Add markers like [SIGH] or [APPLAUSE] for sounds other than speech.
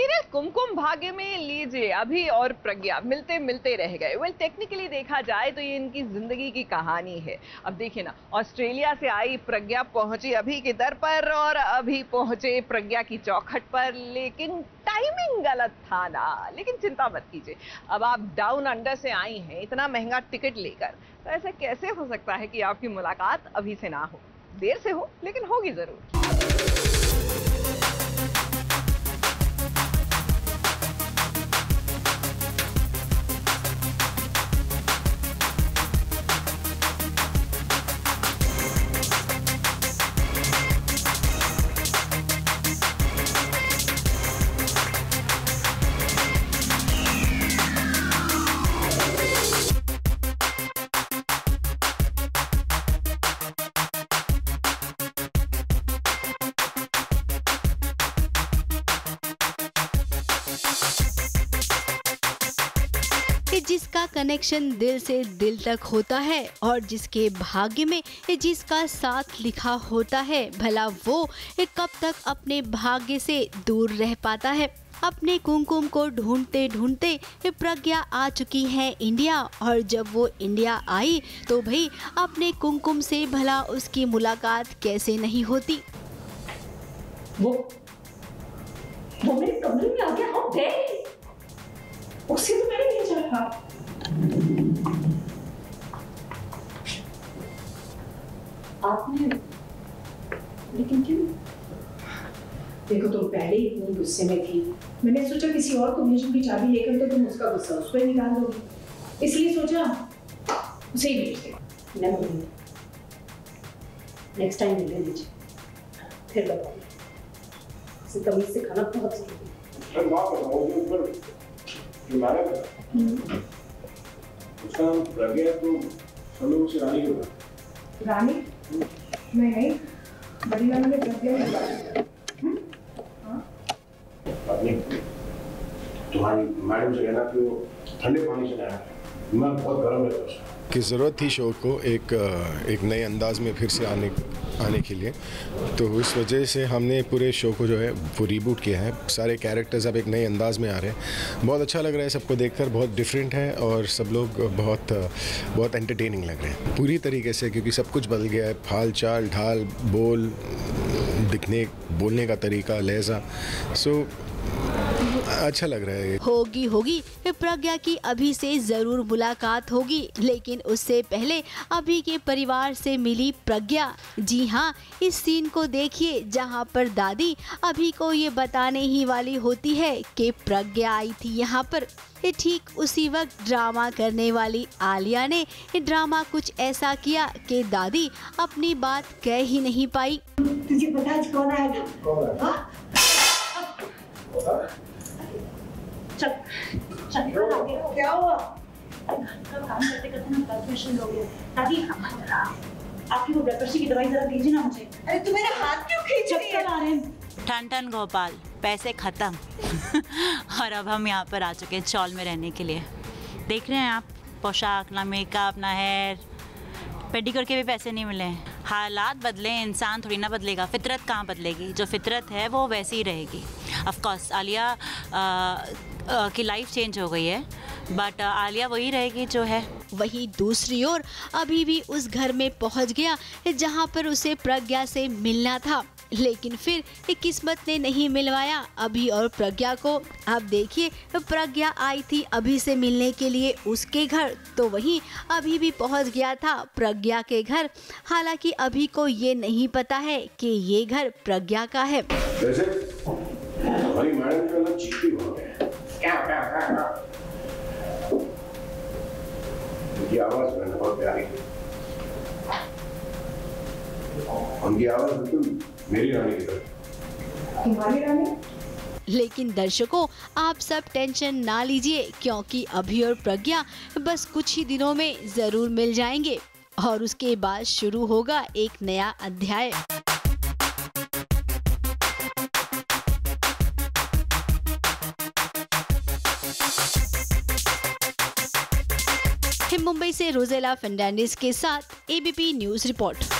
Serial Kumkum Bhagya में लीजिए। अभी और प्रज्ञा, मिलते मिलते रह गए। वेल टेक्निकली देखा जाए तो ये इनकी ज़िंदगी की कहानी है। अब देखिए ना, ऑस्ट्रेलिया से आई प्रज्ञा पहुँची अभी के दर पर और अभी पहुँचे प्रज्ञा की चौखट पर। लेकिन टाइमिंग गलत था ना। लेकिन चिंता मत कीजिए। अब आप डाउन अंडर से आई हैं, इतना महँगा टिकट लेकर तो ऐसा कैसे हो सकता है कि आपकी मुलाकात अभी से ना हो? देर से हो, लेकिन होगी ज़रूर। कि जिसका कनेक्शन दिल से दिल तक होता है और जिसके भाग्य में जिसका साथ लिखा होता है, भला वो कब तक अपने भाग्य से दूर रह पाता है? अपने कुमकुम को ढूंढते ढूंढते प्रज्ञा आ चुकी है इंडिया और जब वो इंडिया आई तो भाई अपने कुमकुम से भला उसकी मुलाकात कैसे नहीं होती? वो वो मेरे कमरे में आ गया उसे तो भेजा था आपने लेकिन क्यों? देखो तुम पहले इतनी गुस्से में थी। मैंने सोचा किसी और को भेजूँगी चाबी लेकर तो तुम उसका गुस्सा उस पर निकाल दोगी। इसलिए सोचा उसे ही भेज दे नेक्स्ट टाइम मिलने दीजिए। फिर उसे तमीज से खाना बहुत ज़रूरी है। मैं माफ़ करता हूँ उसके प्रज्ञा है तो हम लोग उसे रानी होगा रानी? नहीं नहीं बड़ी रानी ने प्रज्ञा नहीं बात पत्नी तुम्हारी मैडम से कहना कि वो ठंडे पानी से नहाया मैं बहुत गर्म रहता हूँ की ज़रूरत थी शो को एक एक नए अंदाज में फिर से आने आने के लिए। तो उस वजह से हमने पूरे शो को जो है, वो रीबूट किया है। सारे कैरेक्टर्स अब एक नए अंदाज में आ रहे हैं। बहुत अच्छा लग रहा है सबको देखकर, बहुत डिफरेंट है और सब लोग बहुत बहुत एंटरटेनिंग लग रहे हैं। पूरी तरीके से, क्योंकि सब कुछ बदल गया है। हाल चाल ढाल, बोल दिखने, बोलने का तरीका, लहजा। सो अच्छा लग रहा है होगी होगी। प्रज्ञा की अभी से ज़रूर मुलाकात होगी, लेकिन उससे पहले अभी के परिवार से मिली प्रज्ञा। जी हाँ इस सीन को देखिए, जहाँ पर दादी अभी को ये बताने ही वाली होती है कि प्रज्ञा आई थी यहाँ पर। ठीक उसी वक्त ड्रामा करने वाली आलिया ने ड्रामा कुछ ऐसा किया कि दादी अपनी बात कह ही नहीं पाई। तुझे पता आज कौन था? कौन है? हाँ? चल चल इधर आ गया क्या हुआ? काम करते करते ना ब्लड हो गया। दादी आपकी वो ब्लड प्रेशर की दवाई जरा दीजिए ना मुझे। अरे तू मेरा हाथ क्यों खींच रही है? आ रहे हैं। ठन ठन गोपाल पैसे खत्म। [LAUGHS] और अब हम यहाँ पर आ चुके हैं चौल में रहने के लिए। देख रहे हैं आप पोशाक ना मेकअप ना हेयर पेडिक्योर के भी पैसे नहीं मिले हैं। हालात बदले इंसान थोड़ी ना बदलेगा। फितरत कहाँ बदलेगी? जो फितरत है वो वैसी ही रहेगी। अफकोर्स आलिया आ, आ, की लाइफ चेंज हो गई है बट आलिया वही रहेगी जो है। वही दूसरी ओर अभी भी उस घर में पहुँच गया जहाँ पर उसे प्रज्ञा से मिलना था। लेकिन फिर किस्मत ने नहीं मिलवाया। अभी और प्रज्ञा को। अब देखिए, प्रज्ञा आई थी अभी से मिलने के लिए उसके घर। तो वहीं अभी भी पहुँच गया था प्रज्ञा के घर। हालाँकि अभी को ये नहीं पता है कि ये घर प्रज्ञा का है। वैसे हमारी मैडम जो है ना चीखती बहुत है क्या क्या क्या क्या उनकी आवाज़ जो है ना बहुत प्यारी है उनकी आवाज़ बिल्कुल मेरी रानी की तरह। रानी? लेकिन दर्शकों आप सब टेंशन ना लीजिए क्योंकि अभी और प्रज्ञा बस कुछ ही दिनों में ज़रूर मिल जाएँगे और उसके बाद शुरू होगा एक नया अध्याय। मुंबई से रोजेला फर्नांडिस के साथ ABP news report